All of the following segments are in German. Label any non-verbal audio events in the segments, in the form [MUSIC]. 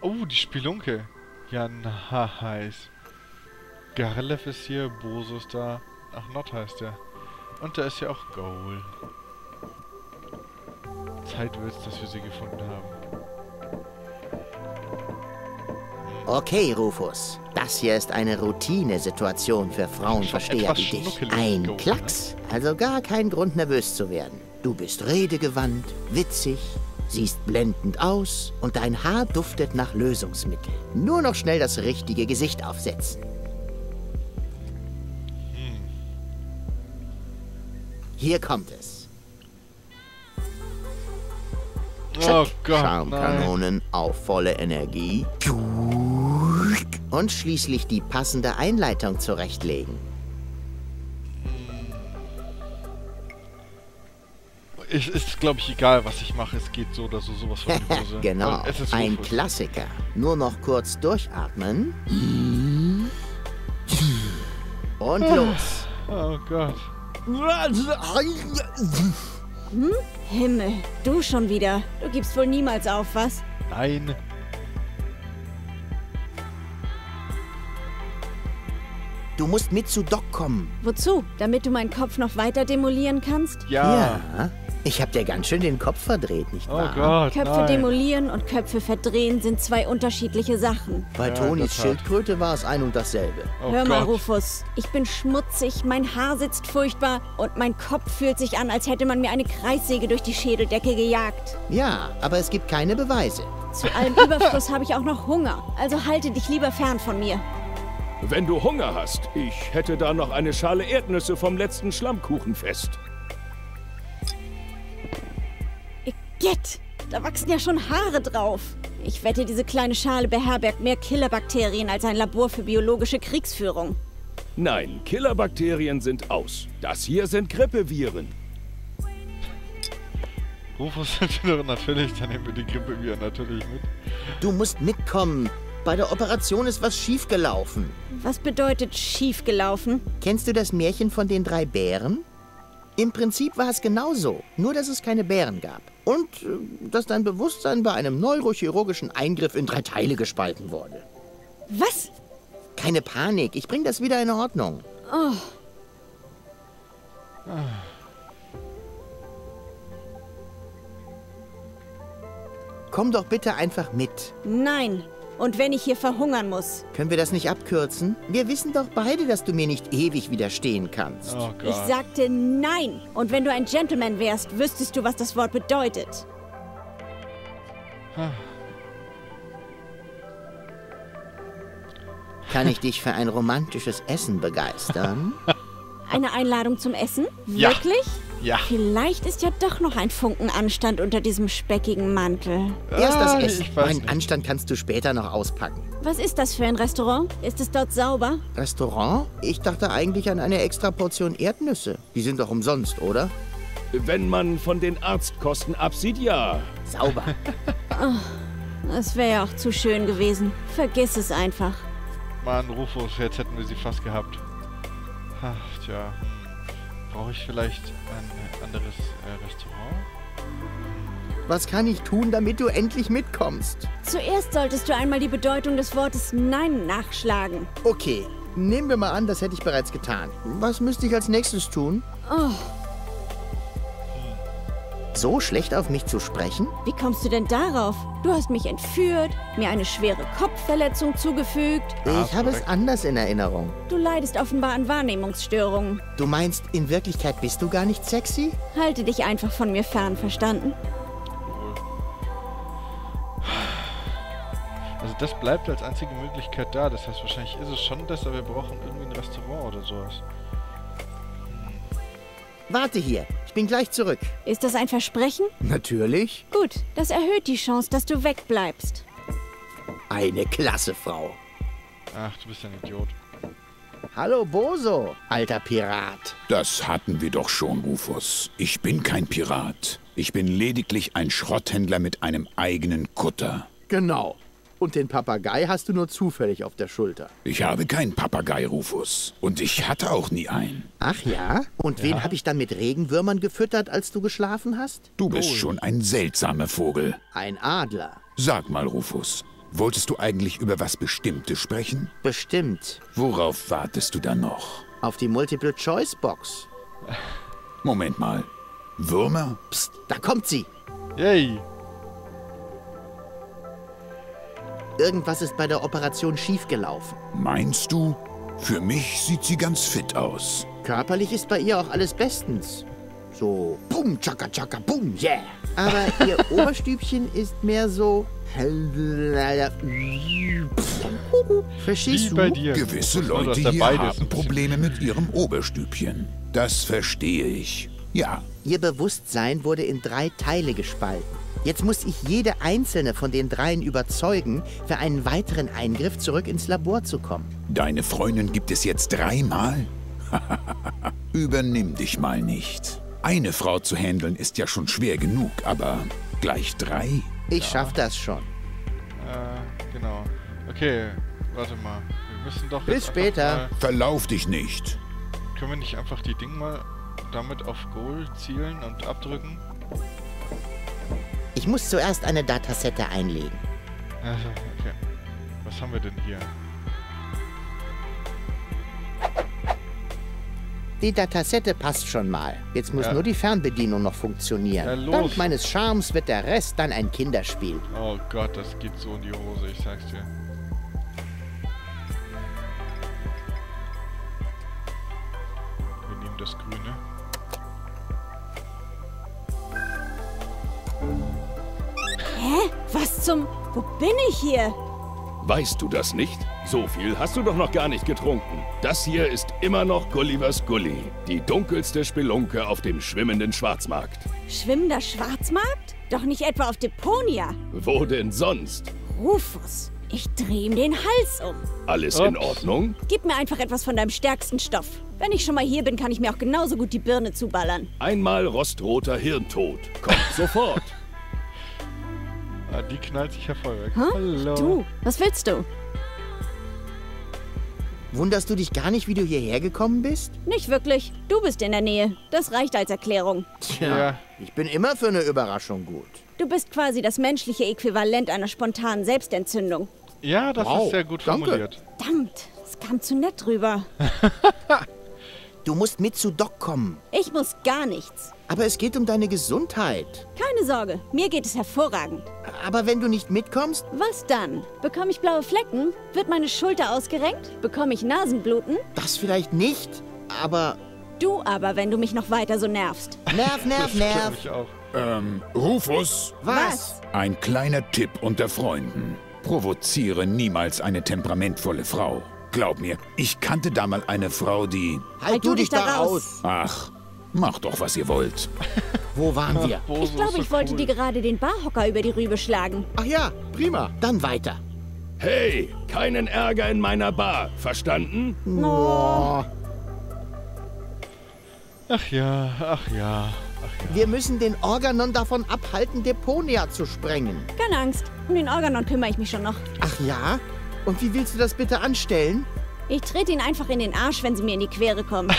Oh, die Spelunke. Ja, na, heiß. Garlev ist hier, Boso ist da. Ach, Not heißt der. Und da ist ja auch Goal. Zeit wird's, dass wir sie gefunden haben. Okay, Rufus. Das hier ist eine Routinesituation für Frauenversteher wie dich. Ein Goal, Klacks. Also gar kein Grund, nervös zu werden. Du bist redegewandt, witzig, siehst blendend aus und dein Haar duftet nach Lösungsmittel. Nur noch schnell das richtige Gesicht aufsetzen. Hier kommt es. Oh Gott, nein. Charmkanonen auf volle Energie. Und schließlich die passende Einleitung zurechtlegen. Es ist, glaube ich, egal, was ich mache. Es geht so oder so sowas von die Hose. [LAUGHS] genau, ist ein. Klassiker. Nur noch kurz durchatmen. Und los. Oh Gott. Himmel, du schon wieder. Du gibst wohl niemals auf, was? Nein. Du musst mit zu Doc kommen. Wozu? Damit du meinen Kopf noch weiter demolieren kannst? Ja. Ja, ich hab dir ganz schön den Kopf verdreht, nicht Oh wahr? Gott, Köpfe nein. demolieren und Köpfe verdrehen sind zwei unterschiedliche Sachen. Bei Ja, Tonis. Schildkröte war es ein und dasselbe. Oh Hör mal, Gott. Rufus. Ich bin schmutzig, mein Haar sitzt furchtbar und mein Kopf fühlt sich an, als hätte man mir eine Kreissäge durch die Schädeldecke gejagt. Ja, aber es gibt keine Beweise. Zu allem Überfluss habe ich auch noch Hunger. Also halte dich lieber fern von mir. Wenn du Hunger hast, ich hätte da noch eine Schale Erdnüsse vom letzten Schlammkuchenfest. Igitt, da wachsen ja schon Haare drauf. Ich wette, diese kleine Schale beherbergt mehr Killerbakterien als ein Labor für biologische Kriegsführung. Nein, Killerbakterien sind aus. Das hier sind Grippeviren. Rufus [LAUGHS] sind wir doch natürlich, dann nehmen wir die Grippe wieder natürlich mit. Du musst mitkommen. Bei der Operation ist was schiefgelaufen. Was bedeutet schiefgelaufen? Kennst du das Märchen von den drei Bären? Im Prinzip war es genauso, nur dass es keine Bären gab. Und äh, dass dein Bewusstsein bei einem neurochirurgischen Eingriff in drei Teile gespalten wurde. Was? Keine Panik, ich bring das wieder in Ordnung. Komm doch bitte einfach mit. Nein. Und wenn ich hier verhungern muss? Können wir das nicht abkürzen? Wir wissen doch beide, dass du mir nicht ewig widerstehen kannst. Oh Ich sagte nein. Und wenn du ein Gentleman wärst, wüsstest du, was das Wort bedeutet. Kann ich dich für ein romantisches Essen begeistern? [LAUGHS] Eine Einladung zum Essen? Ja. Wirklich? Ja. Vielleicht ist ja doch noch ein Funken Anstand unter diesem speckigen Mantel. Erst das Ah, Essen. ich weiß Mein nicht. Anstand kannst du später noch auspacken. Was ist das für ein Restaurant? Ist es dort sauber? Restaurant? Ich dachte eigentlich an eine extra Portion Erdnüsse. Die sind doch umsonst, oder? Wenn man von den Arztkosten absieht, ja. Sauber. [LAUGHS] Es wäre ja auch zu schön gewesen. Vergiss es einfach. Mann, Rufus, jetzt hätten wir sie fast gehabt. Ach, tja. Brauche ich vielleicht ein anderes äh, Restaurant? Was kann ich tun, damit du endlich mitkommst? Zuerst solltest du einmal die Bedeutung des Wortes Nein nachschlagen. Okay, nehmen wir mal an, das hätte ich bereits getan. Was müsste ich als nächstes tun? Oh, So schlecht auf mich zu sprechen? wie kommst du denn darauf? Du hast mich entführt, mir eine schwere Kopfverletzung zugefügt. Ich habe es anders in Erinnerung. Du leidest offenbar an Wahrnehmungsstörungen. Du meinst, in Wirklichkeit bist du gar nicht sexy? Halte dich einfach von mir fern, verstanden? Also das bleibt als einzige Möglichkeit da. Das heißt, wahrscheinlich ist es schon das, aber wir brauchen irgendwie ein Restaurant oder sowas. Warte hier, bin gleich zurück. Ist das ein Versprechen? Natürlich. Gut, das erhöht die Chance, dass du wegbleibst. Eine klasse Frau. Ach, du bist ein Idiot. Hallo Boso, alter Pirat. Das hatten wir doch schon, Rufus. Ich bin kein Pirat. Ich bin lediglich ein Schrotthändler mit einem eigenen Kutter. Genau. Und den Papagei hast du nur zufällig auf der Schulter. Ich habe keinen Papagei, Rufus. Und ich hatte auch nie einen. Ach ja? Und wen habe ich dann mit Regenwürmern gefüttert, als du geschlafen hast? Du bist schon ein seltsamer Vogel. Ein Adler. Sag mal, Rufus, Wolltest du eigentlich über was Bestimmtes sprechen? Bestimmt. Worauf wartest du dann noch? Auf die Multiple-Choice-Box. Moment mal. Würmer? Psst, da kommt sie. Yay! Irgendwas ist bei der Operation schiefgelaufen. Meinst du? Für mich sieht sie ganz fit aus. Körperlich ist bei ihr auch alles bestens. So, bum, tschakka, tschakka, bum, yeah. Aber ihr [LAUGHS] Oberstübchen ist mehr so... Verstehst Wie bei dir. Gewisse Leute hier beides haben Probleme mit ihrem Oberstübchen. Das verstehe ich. Ja, Ihr Bewusstsein wurde in drei Teile gespalten. Jetzt muss ich jede einzelne von den dreien überzeugen, für einen weiteren Eingriff zurück ins Labor zu kommen. deine Freundin gibt es jetzt dreimal? [LAUGHS] Übernimm dich mal nicht. Eine Frau zu handeln ist ja schon schwer genug, aber gleich drei? Ich schaff das schon. Äh, genau. Okay, warte mal. Wir müssen doch Bis jetzt später. Verlauf dich nicht. können wir nicht einfach die Dinge mal damit auf Goal zielen und abdrücken? Ich muss zuerst eine Datasette einlegen. Also, okay. Was haben wir denn hier? Die Datasette passt schon mal. Jetzt muss Ja. nur die Fernbedienung noch funktionieren. Ja. Dank meines Charmes wird der Rest dann ein Kinderspiel. Oh Gott, das geht so in die Hose, ich sag's dir. Hier? Weißt du das nicht? So viel hast du doch noch gar nicht getrunken. Das hier ist immer noch Gullivers Gully, die dunkelste Spelunke auf dem schwimmenden Schwarzmarkt. Schwimmender Schwarzmarkt? Doch nicht etwa auf Deponia. Wo denn sonst? Rufus, ich dreh ihm den Hals um. Alles in Ups. Ordnung? Gib mir einfach etwas von deinem stärksten Stoff. Wenn ich schon mal hier bin, kann ich mir auch genauso gut die Birne zuballern. Einmal rostroter Hirntod. Kommt sofort. [LAUGHS] Ah, die knallt sich hervorweg. Hä? Hallo. Du, was willst du? Wunderst du dich gar nicht, wie du hierher gekommen bist? Nicht wirklich. Du bist in der Nähe. Das reicht als Erklärung. Tja, Ja. ich bin immer für eine Überraschung gut. Du bist quasi das menschliche Äquivalent einer spontanen Selbstentzündung. Ja, das Wow, ist sehr gut danke. formuliert. Verdammt, es kam zu nett rüber. [LAUGHS] Du musst mit zu Doc kommen. Ich muss gar nichts. Aber es geht um deine Gesundheit. Keine Sorge, mir geht es hervorragend. Aber wenn du nicht mitkommst, Was dann? Bekomme ich blaue Flecken? Wird meine Schulter ausgerenkt? Bekomme ich Nasenbluten? das vielleicht nicht. Aber Du aber, wenn du mich noch weiter so nervst. nerv, nerv, nerv. ich auch. Ähm, Rufus, Was? ein kleiner Tipp unter Freunden. Provoziere niemals eine temperamentvolle Frau. Glaub mir, ich kannte da mal eine Frau, die... Halt du dich da raus. Ach, macht doch, was ihr wollt. [LAUGHS] Wo waren wir? [LAUGHS] Ich glaube, ich wollte dir gerade den Barhocker über die Rübe schlagen. Ach ja, prima. Dann weiter. Hey, keinen Ärger in meiner Bar. Verstanden? Oh, Ach ja, ach ja, ach ja. wir müssen den Organon davon abhalten, Deponia zu sprengen. Keine Angst, um den Organon kümmere ich mich schon noch. Ach ja? Und wie willst du das bitte anstellen? Ich trete ihn einfach in den Arsch, wenn sie mir in die Quere kommen.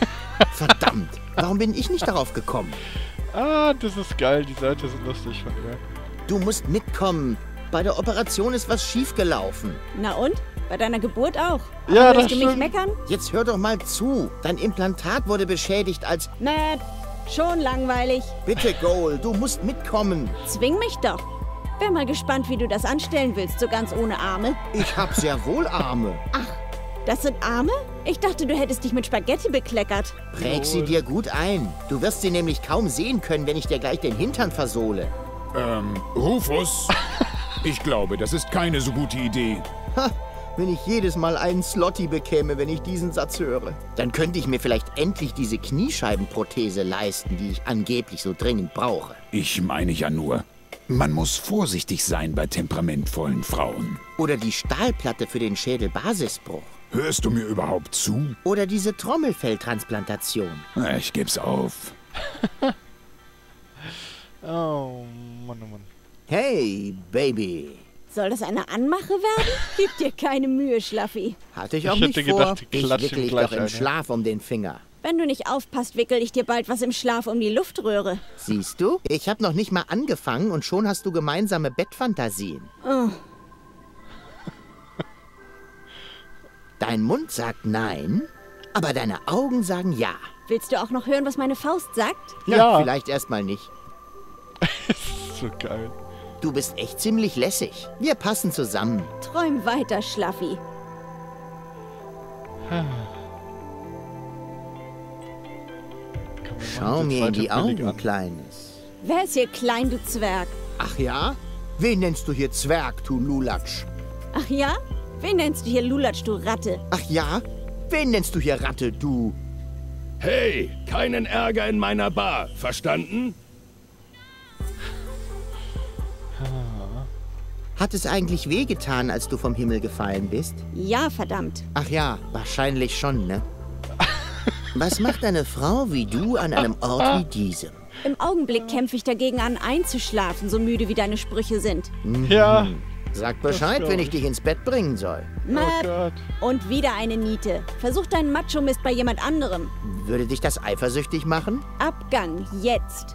[LAUGHS] Verdammt, warum bin ich nicht darauf gekommen? Ah, das ist geil, die Seite sind lustig von ihr. Du musst mitkommen. Bei der Operation ist was schiefgelaufen. Na und? Bei deiner Geburt auch. Ja, Aber das willst du mich stimmt. meckern? Jetzt hör doch mal zu. Dein Implantat wurde beschädigt als... Matt, schon langweilig. Bitte, Goal, du musst mitkommen. Zwing mich doch. Wär mal gespannt, wie du das anstellen willst, so ganz ohne Arme. Ich hab sehr wohl Arme. Das sind Arme? Ich dachte, du hättest dich mit Spaghetti bekleckert. Präg sie dir gut ein. Du wirst sie nämlich kaum sehen können, wenn ich dir gleich den Hintern versohle. Ähm, Rufus, [LAUGHS] ich glaube, das ist keine so gute Idee. Ha, wenn ich jedes Mal einen Slotty bekäme, wenn ich diesen Satz höre. Dann könnte ich mir vielleicht endlich diese Kniescheibenprothese leisten, die ich angeblich so dringend brauche. Ich meine ja nur, man muss vorsichtig sein bei temperamentvollen Frauen. Oder die Stahlplatte für den Schädelbasisbruch. Hörst du mir überhaupt zu? Oder diese Trommelfelltransplantation. Ich geb's auf. [LAUGHS] Oh, Mann, oh Mann. Hey, Baby. Soll das eine Anmache werden? Gib dir keine Mühe, Schlaffi. Hatte ich Ich auch hätte nicht gedacht, vor. die Ich wickel dich doch im eine. Schlaf um den Finger. Wenn du nicht aufpasst, wickel ich dir bald was im Schlaf um die Luftröhre. Siehst du? Ich habe noch nicht mal angefangen und schon hast du gemeinsame Bettfantasien. Dein Mund sagt nein, aber deine Augen sagen ja. Willst du auch noch hören, was meine Faust sagt? Na, Ja. vielleicht erstmal nicht. [LAUGHS] So geil. Du bist echt ziemlich lässig. Wir passen zusammen. Träum weiter, Schlaffi. Schau mir in die Augen, an. Kleines. Wer ist hier klein, du Zwerg? Ach ja? Wen nennst du hier Zwerg, du Lulatsch? Ach ja? Wen nennst du hier Lulatsch, du Ratte? Ach ja? Wen nennst du hier Ratte, du? Hey, keinen Ärger in meiner Bar. Verstanden? Hat es eigentlich wehgetan, als du vom Himmel gefallen bist? Ja, verdammt. Ach ja, wahrscheinlich schon, ne? Was macht eine Frau wie du an einem Ort wie diesem? Im Augenblick kämpfe ich dagegen an, einzuschlafen, so müde wie deine Sprüche sind. Ja. Sag Bescheid, wenn ich ich. dich ins Bett bringen soll. Oh Möp. Gott. Und wieder eine Niete. Versuch deinen Macho-Mist bei jemand anderem. Würde dich das eifersüchtig machen? Abgang, jetzt.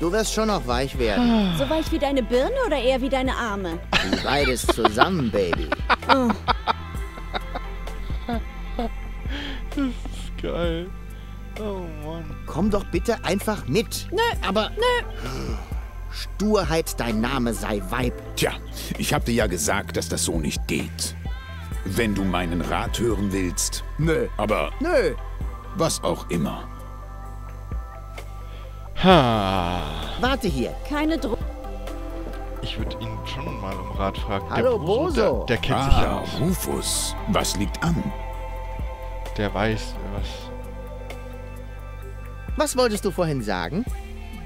Du wirst schon noch weich werden. So weich wie deine Birne oder eher wie deine Arme? Beides zusammen, Baby. Geil. Oh Mann. Komm doch bitte einfach mit. Nö, aber... Nö. Sturheit, dein Name sei Weib. Tja, ich hab dir ja gesagt, dass das so nicht geht. Wenn du meinen Rat hören willst. Nö. Aber Nö. was auch immer. Ha. Warte hier. Keine Druck. Ich würde ihn schon mal um Rat fragen. Hallo, der Boso. Der, der kennt sich ja Ah, aus. Rufus, was liegt an? Der weiß, was. Was wolltest du vorhin sagen?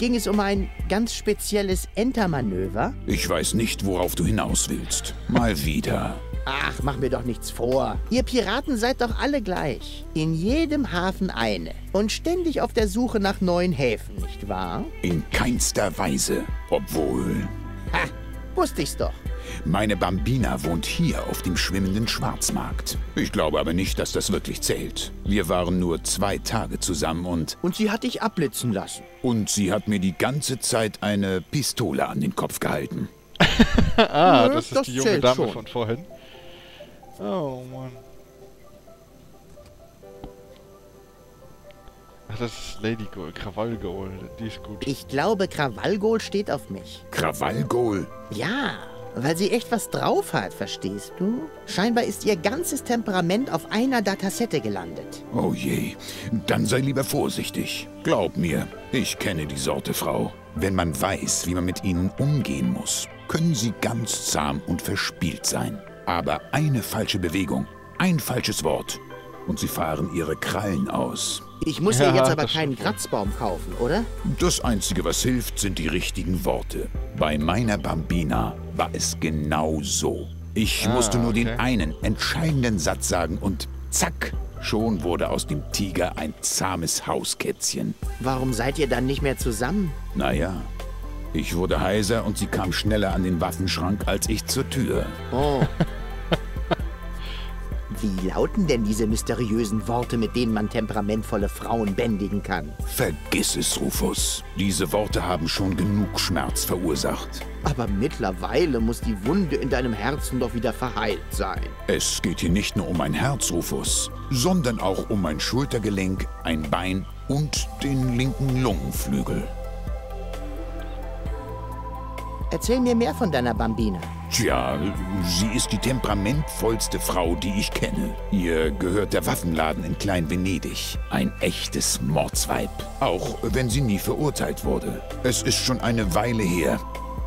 Ging es um ein ganz spezielles Entermanöver? Ich weiß nicht, worauf du hinaus willst. Mal wieder. Ach, mach mir doch nichts vor. Ihr Piraten seid doch alle gleich. In jedem Hafen eine. Und ständig auf der Suche nach neuen Häfen, nicht wahr? In keinster Weise. Obwohl. Ha, wusste ich's doch. Meine Bambina wohnt hier auf dem schwimmenden Schwarzmarkt. Ich glaube aber nicht, dass das wirklich zählt. Wir waren nur zwei Tage zusammen und. Und sie hat dich abblitzen lassen. Und sie hat mir die ganze Zeit eine Pistole an den Kopf gehalten. [LAUGHS] Ah, Nö, das ist das die junge zählt Dame schon. von vorhin. Oh Mann. Ach, das ist Lady Gold, Krawall Gold. Die ist gut. Ich glaube, Krawallgol steht auf mich. Krawallgol. Ja, weil sie echt was drauf hat, verstehst du? Scheinbar ist ihr ganzes Temperament auf einer Datasette gelandet. Oh je, dann sei lieber vorsichtig. Glaub mir, ich kenne die Sorte Frau. Wenn man weiß, wie man mit ihnen umgehen muss, können sie ganz zahm und verspielt sein. Aber eine falsche Bewegung, ein falsches Wort und sie fahren ihre Krallen aus. Ich muss Ja, ihr jetzt aber keinen. Kratzbaum kaufen, oder? Das Einzige, was hilft, sind die richtigen Worte. Bei meiner Bambina war es genau so. Ich musste nur den okay. einen entscheidenden Satz sagen und zack, schon wurde aus dem Tiger ein zahmes Hauskätzchen. Warum seid ihr dann nicht mehr zusammen? Naja, ich wurde heiser und sie kam schneller an den Waffenschrank als ich zur Tür. Oh. [LAUGHS] Wie lauten denn diese mysteriösen Worte, mit denen man temperamentvolle Frauen bändigen kann? Vergiss es, Rufus. Diese Worte haben schon genug Schmerz verursacht. Aber mittlerweile muss die Wunde in deinem Herzen doch wieder verheilt sein. Es geht hier nicht nur um mein Herz, Rufus, sondern auch um mein Schultergelenk, ein Bein und den linken Lungenflügel. Erzähl mir mehr von deiner Bambina. Tja, sie ist die temperamentvollste Frau, die ich kenne. Ihr gehört der Waffenladen in Klein-Venedig. Ein echtes Mordsweib. Auch wenn sie nie verurteilt wurde. Es ist schon eine Weile her.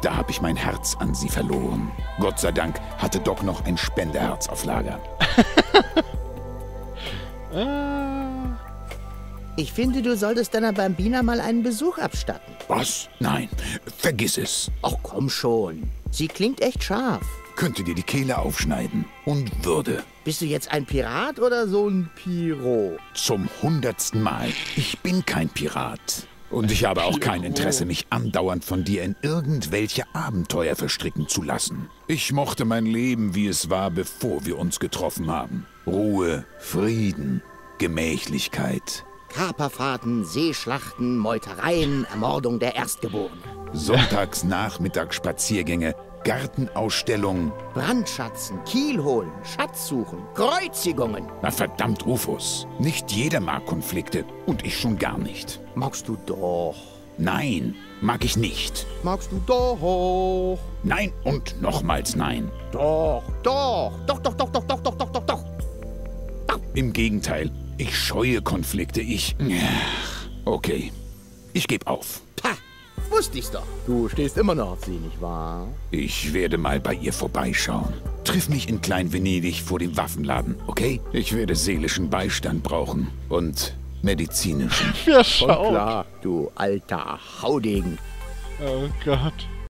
Da habe ich mein Herz an sie verloren. Gott sei Dank hatte Doc noch ein Spenderherz auf Lager. [LAUGHS] Ah, Ich finde, du solltest deiner Bambina mal einen Besuch abstatten. Was? Nein, vergiss es. Ach komm schon. Sie klingt echt scharf. Könnte dir die Kehle aufschneiden. Und würde. Bist du jetzt ein Pirat oder so ein Piro? Zum hundertsten Mal. Ich bin kein Pirat. Und ich habe auch kein Interesse, mich andauernd von dir in irgendwelche Abenteuer verstricken zu lassen. Ich mochte mein Leben, wie es war, bevor wir uns getroffen haben. Ruhe, Frieden, Gemächlichkeit. Kaperfahrten, Seeschlachten, Meutereien, Ermordung der Erstgeborenen. Sonntags Nachmittagsspaziergänge Gartenausstellung. Brandschatzen, Kiel holen, Schatz suchen, Kreuzigungen. Na verdammt, Rufus. Nicht jeder mag Konflikte. Und ich schon gar nicht. Magst du doch. Nein, mag ich nicht. Magst du doch. Nein und nochmals nein. Doch, doch, doch, doch, doch, doch, doch, doch, doch, doch, doch. Im Gegenteil, ich scheue Konflikte. Ich. Okay. Ich gebe auf. Pah, wusste ich's doch. Du stehst immer noch auf sie, nicht wahr? Ich werde mal bei ihr vorbeischauen. Triff mich in Klein-Venedig vor dem Waffenladen, okay? Ich werde seelischen Beistand brauchen. Und medizinischen. Schon schaut? klar, du alter Haudegen. Oh Gott.